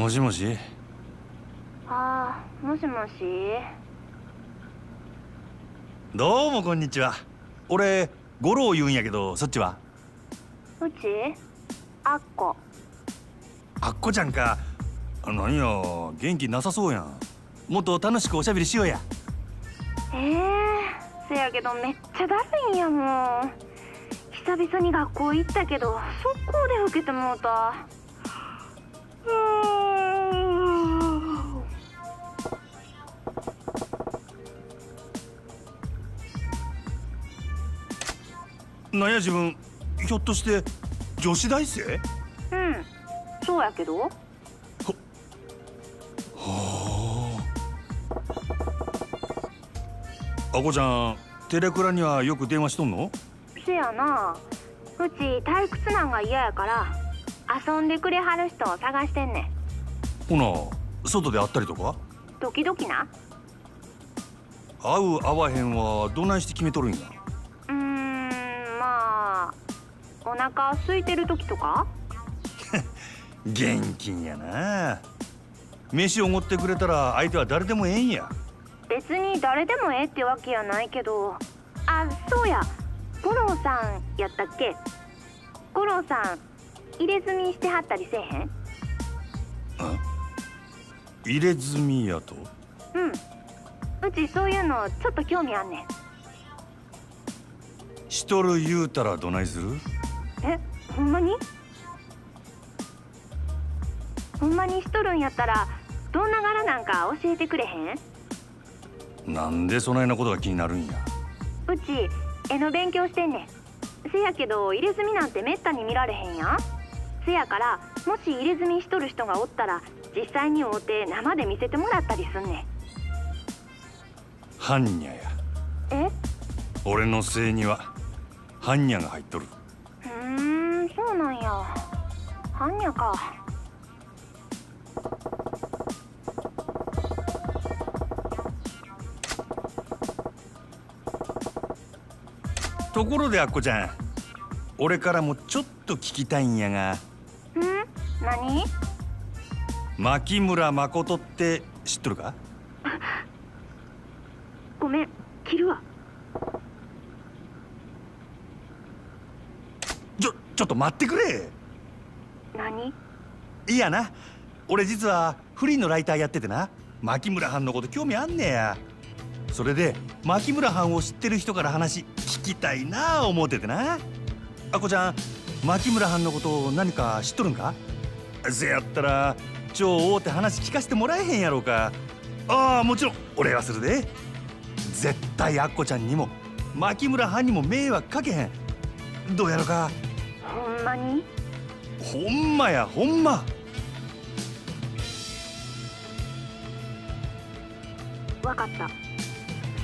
もしもし？ああもしもし？どうもこんにちは。俺五郎言うんやけどそっちは？うち？あっこ。あっこちゃんか。何や元気なさそうやん。もっと楽しくおしゃべりしようや。ええせやけどめっちゃだるいんやもん。久々に学校行ったけど速攻で受けてもうたなんや自分。ひょっとして女子大生？うん。そうやけど。はあ。あこちゃんテレクラにはよく電話しとんの？せやな。うち退屈なんが嫌やから遊んでくれはる人を探してんねほな外で会ったりとか？ん時々な。会う会わへんはどないして決めとるんや？お腹空いてる時とか？現金やな。飯を持ってくれたら相手は誰でもええんや。別に誰でもええってわけやないけど。あそうや。五郎さんやったっけ？五郎さん入れ墨してはったりせえへん？入れ墨やと？うん。うちそういうのちょっと興味あんねん。しとる言うたらどないする？えほんまに？ほんまにしとるんやったらどんな柄なんか教えてくれへん？なんでそないなことが気になるんや？うち絵の勉強してんねん。せやけど入れ墨なんてめったに見られへんやん。せやからもし入れ墨しとる人がおったら実際に会うて生で見せてもらったりすんね般若や。んえ？俺の姓には般若が入っとるんや。般若か。ところであっこちゃん俺からもちょっと聞きたいんやが。ん？何？牧村誠って知っとるか？ごめん切るわちょっと待ってくれ。何？いやな。俺実はフリーのライターやっててな。牧村藩のこと興味あんねや。それで牧村藩を知ってる人から話聞きたいなあ思っててな。あこちゃん牧村藩のこと何か知っとるんか？せやったら超大手話聞かせてもらえへんやろうか。ああもちろん俺はするで。絶対あっこちゃんにも牧村藩にも迷惑かけへん。どうやろか？ほんまに？ほんまやほんま。わかった。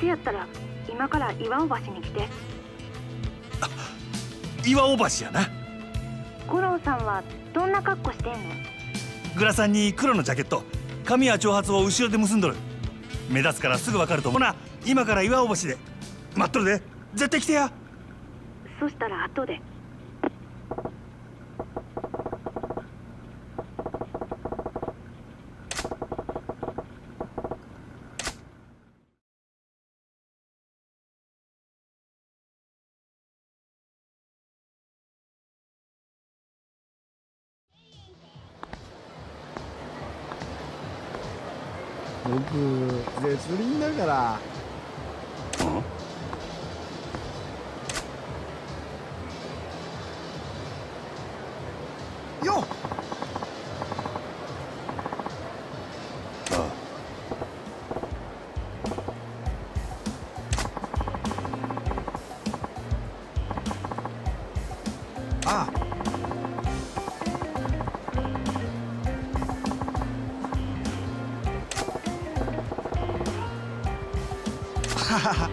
せやったら今から岩尾橋に来て。岩尾橋やな。五郎さんはどんな格好してんの？グラサンに黒のジャケット髪や長髪を後ろで結んどる。目立つからすぐわかると思うな。今から岩尾橋で。待っとるで。絶対来てや。そしたら後で僕絶倫だから。は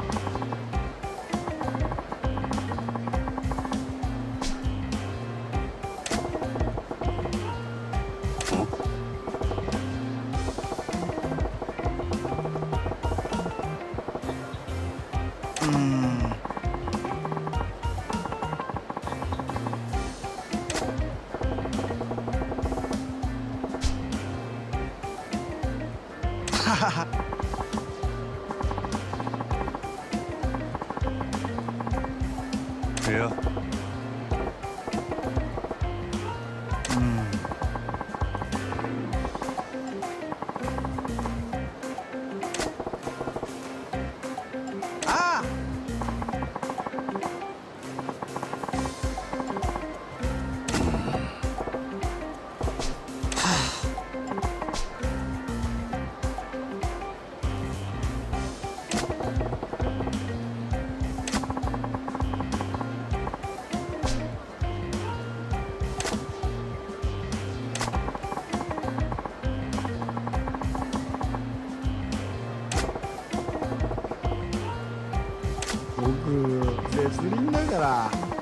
ははう僕絶倫だから。